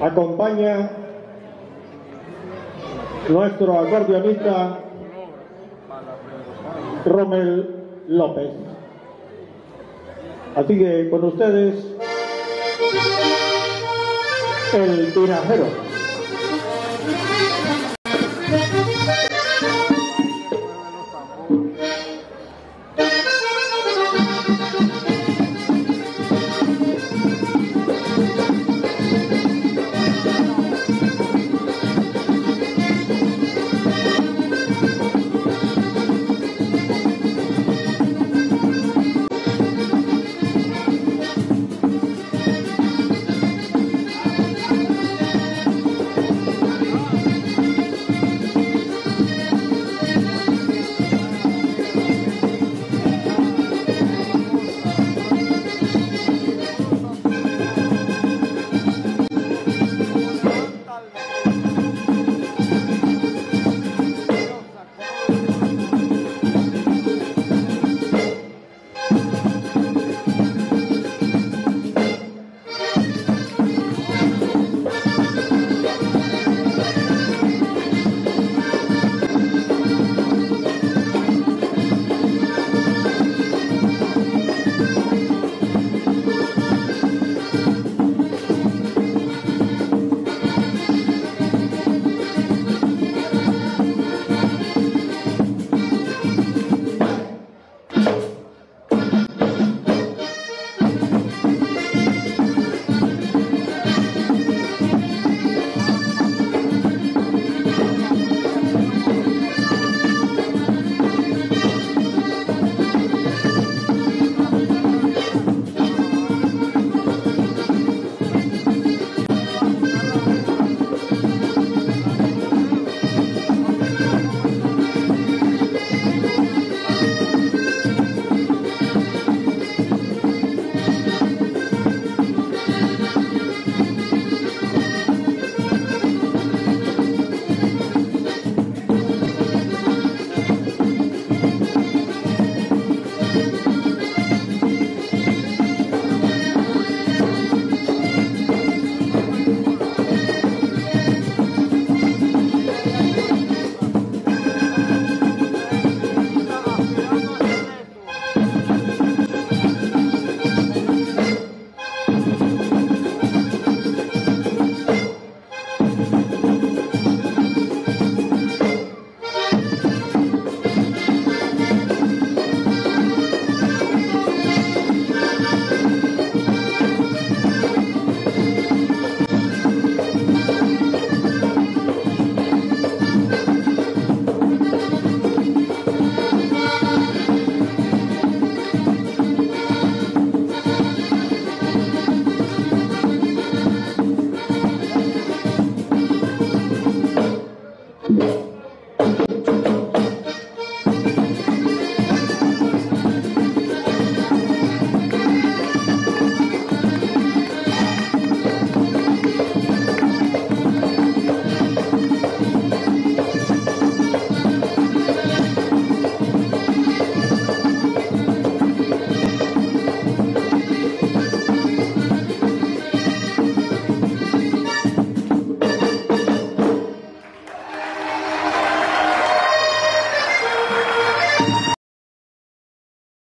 acompaña nuestro acordeonista Rommel López. Así que con ustedes, el tirajero.